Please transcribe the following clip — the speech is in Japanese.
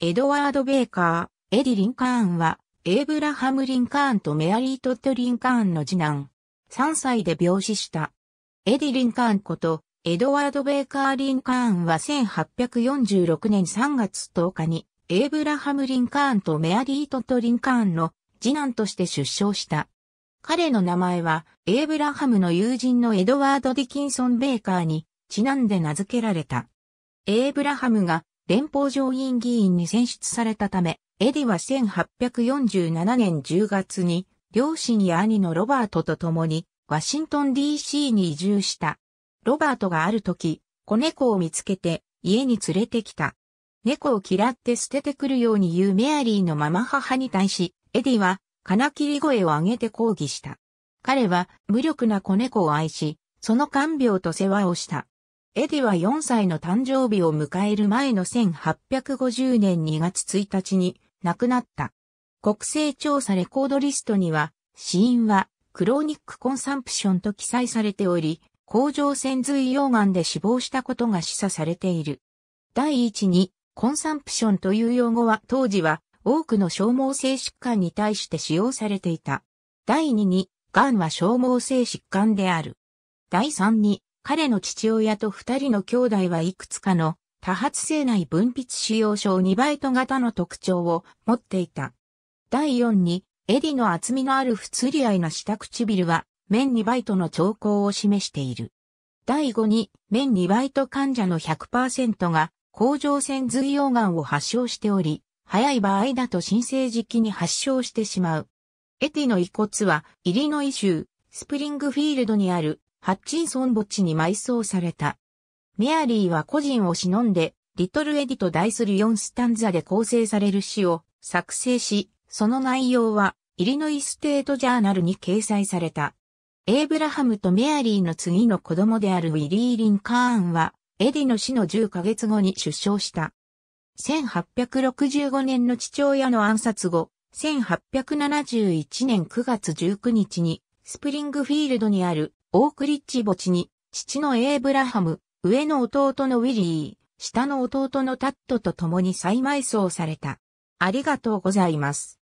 エドワード・ベーカー、エディ・リンカーンは、エイブラハム・リンカーンとメアリー・トッド・リンカーンの次男。3歳で病死した。エディ・リンカーンこと、エドワード・ベーカー・リンカーンは1846年3月10日に、エイブラハム・リンカーンとメアリー・トッド・リンカーンの次男として出生した。彼の名前は、エイブラハムの友人のエドワード・ディキンソン・ベーカーにちなんで名付けられた。エイブラハムが連邦上院議員に選出されたため、エディは1847年10月に両親や兄のロバートと共にワシントン DC に移住した。ロバートがある時、子猫を見つけて家に連れてきた。猫を嫌って捨ててくるように言うメアリーの継母に対し、エディは金切り声を上げて抗議した。彼は無力な子猫を愛し、その看病と世話をした。エディは4歳の誕生日を迎える前の1850年2月1日に亡くなった。国勢調査レコードリストには、死因はクローニックコンサンプションと記載されており、甲状腺髄溶岩で死亡したことが示唆されている。第一に、コンサンプションという用語は当時は多くの消耗性疾患に対して使用されていた。第2に、癌は消耗性疾患である。第3に、彼の父親と二人の兄弟はいくつかの多発性内分泌腫瘍症2バイト型の特徴を持っていた。第4に、エディの厚みのある不釣り合いな下唇は、面2バイトの兆候を示している。第5に、面2バイト患者の100%が、甲状腺髄溶岩を発症しており、早い場合だと新生時期に発症してしまう。エディの遺骨は、イリノイ州、スプリングフィールドにある、ハッチンソン墓地に埋葬された。メアリーは故人を偲んで、リトルエディと題する4スタンザで構成される詩を作成し、その内容は、イリノイステートジャーナルに掲載された。エイブラハムとメアリーの次の子供であるウィリー・リンカーンは、エディの死の10ヶ月後に出生した。1865年の父親の暗殺後、1871年9月19日に、スプリングフィールドにあるオークリッジ墓地に、父のエイブラハム、上の弟のウィリー、下の弟のタッドと共に再埋葬された。ありがとうございます。